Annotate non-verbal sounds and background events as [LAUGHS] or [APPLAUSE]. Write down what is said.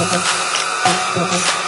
Gracias. [LAUGHS]